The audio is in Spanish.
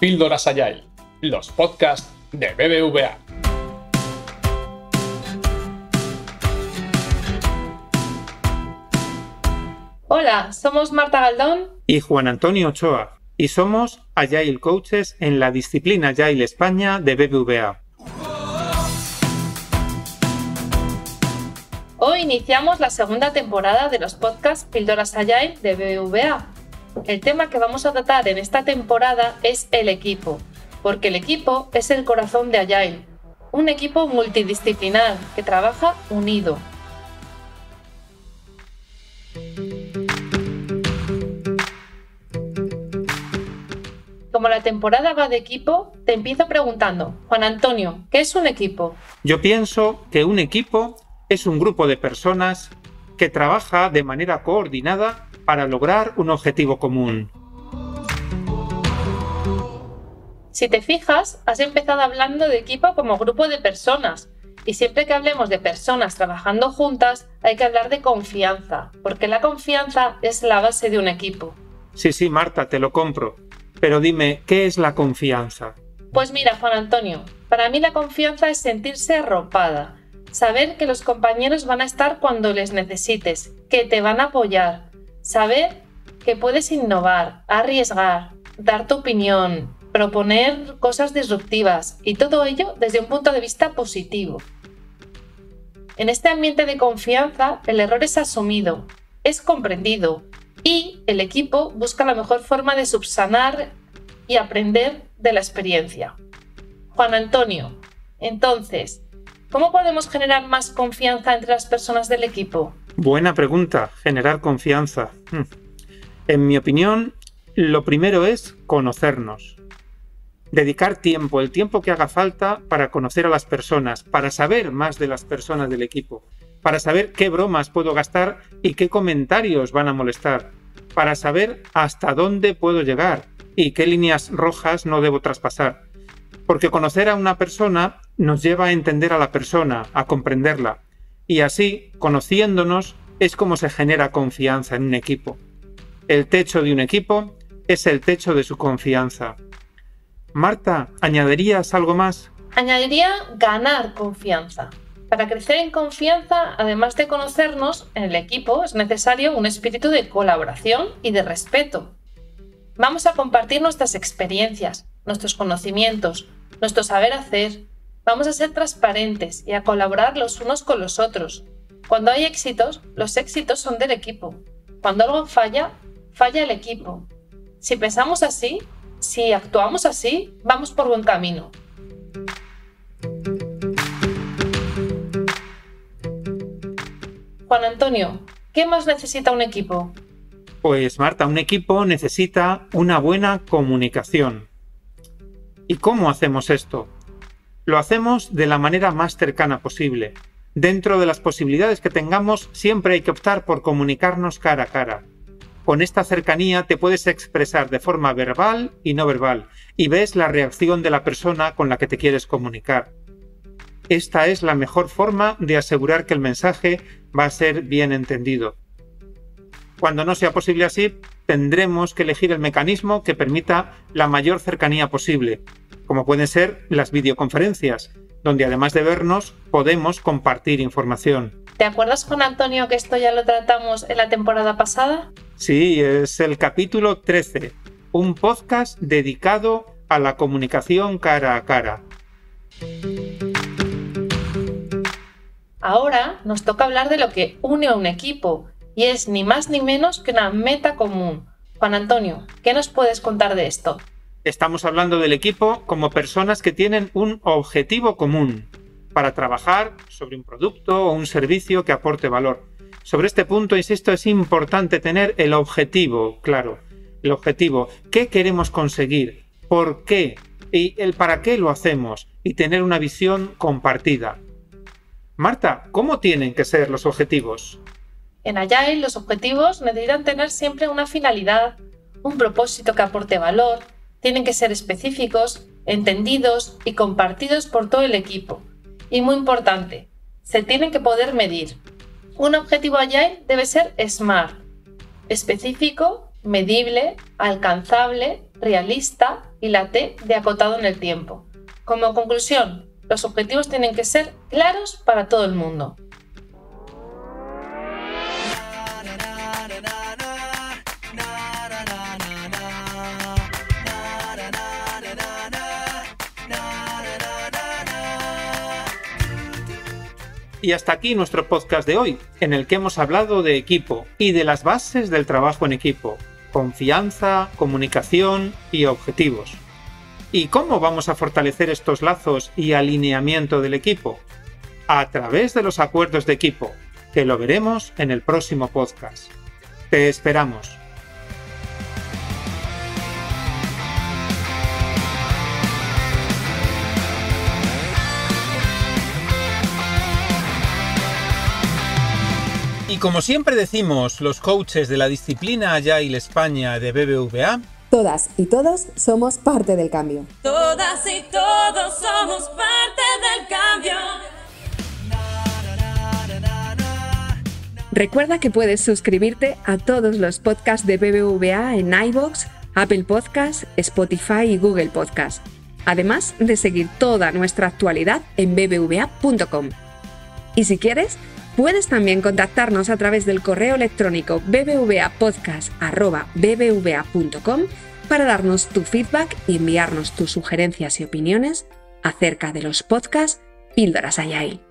Píldoras Agile, los podcasts de BBVA. Hola, somos Marta Galdón y Juan Antonio Ochoa y somos Agile Coaches en la disciplina Agile España de BBVA. Hoy iniciamos la segunda temporada de los podcasts Píldoras Agile de BBVA. El tema que vamos a tratar en esta temporada es el equipo, porque el equipo es el corazón de Agile, un equipo multidisciplinar que trabaja unido. Como la temporada va de equipo, te empiezo preguntando, Juan Antonio, ¿qué es un equipo? Yo pienso que un equipo es un grupo de personas que trabaja de manera coordinada para lograr un objetivo común. Si te fijas, has empezado hablando de equipo como grupo de personas. Y siempre que hablemos de personas trabajando juntas, hay que hablar de confianza, porque la confianza es la base de un equipo. Sí, sí, Marta, te lo compro. Pero dime, ¿qué es la confianza? Pues mira, Juan Antonio, para mí la confianza es sentirse arropada, Saber que los compañeros van a estar cuando les necesites, que te van a apoyar. Saber que puedes innovar, arriesgar, dar tu opinión, proponer cosas disruptivas y todo ello desde un punto de vista positivo. En este ambiente de confianza, el error es asumido, es comprendido y el equipo busca la mejor forma de subsanar y aprender de la experiencia. Juan Antonio, entonces, ¿Cómo podemos generar más confianza entre las personas del equipo? Buena pregunta, generar confianza. Hmm. En mi opinión, lo primero es conocernos. Dedicar tiempo, el tiempo que haga falta para conocer a las personas, para saber más de las personas del equipo, para saber qué bromas puedo gastar y qué comentarios van a molestar, para saber hasta dónde puedo llegar y qué líneas rojas no debo traspasar. Porque conocer a una persona nos lleva a entender a la persona, a comprenderla. Y así, conociéndonos, es como se genera confianza en un equipo. El techo de un equipo es el techo de su confianza. Marta, ¿añadirías algo más? Añadiría ganar confianza. Para crecer en confianza, además de conocernos, en el equipo es necesario un espíritu de colaboración y de respeto. Vamos a compartir nuestras experiencias, nuestros conocimientos, nuestro saber hacer. Vamos a ser transparentes y a colaborar los unos con los otros. Cuando hay éxitos, los éxitos son del equipo. Cuando algo falla, falla el equipo. Si pensamos así, si actuamos así, vamos por buen camino. Juan Antonio, ¿qué más necesita un equipo? Pues Marta, un equipo necesita una buena comunicación. ¿Y cómo hacemos esto? Lo hacemos de la manera más cercana posible. Dentro de las posibilidades que tengamos, siempre hay que optar por comunicarnos cara a cara. Con esta cercanía te puedes expresar de forma verbal y no verbal, y ves la reacción de la persona con la que te quieres comunicar. Esta es la mejor forma de asegurar que el mensaje va a ser bien entendido. Cuando no sea posible así, tendremos que elegir el mecanismo que permita la mayor cercanía posible, como pueden ser las videoconferencias, donde además de vernos podemos compartir información. ¿Te acuerdas con Antonio que esto ya lo tratamos en la temporada pasada? Sí, es el capítulo 13, un podcast dedicado a la comunicación cara a cara. Ahora nos toca hablar de lo que une a un equipo y es ni más ni menos que una meta común. Juan Antonio, ¿qué nos puedes contar de esto? Estamos hablando del equipo como personas que tienen un objetivo común para trabajar sobre un producto o un servicio que aporte valor. Sobre este punto, insisto, es importante tener el objetivo claro. El objetivo, ¿qué queremos conseguir? ¿Por qué? Y el para qué lo hacemos. Y tener una visión compartida. Marta, ¿cómo tienen que ser los objetivos? En Agile los objetivos necesitan tener siempre una finalidad, un propósito que aporte valor, tienen que ser específicos, entendidos y compartidos por todo el equipo. Y muy importante, se tienen que poder medir. Un objetivo Agile debe ser SMART, específico, medible, alcanzable, realista y la T de acotado en el tiempo. Como conclusión, los objetivos tienen que ser claros para todo el mundo. Y hasta aquí nuestro podcast de hoy, en el que hemos hablado de equipo y de las bases del trabajo en equipo, confianza, comunicación y objetivos. ¿Y cómo vamos a fortalecer estos lazos y alineamiento del equipo? A través de los acuerdos de equipo, que lo veremos en el próximo podcast. Te esperamos. Y como siempre decimos los coaches de la disciplina Agile España de BBVA, Todas y todos somos parte del cambio. Todas y todos somos parte del cambio. Recuerda que puedes suscribirte a todos los podcasts de BBVA en iVoox, Apple Podcasts, Spotify y Google Podcasts. Además de seguir toda nuestra actualidad en bbva.com. Y si quieres, puedes también contactarnos a través del correo electrónico bbvapodcast.bbva.com para darnos tu feedback y enviarnos tus sugerencias y opiniones acerca de los podcasts Píldoras Agile.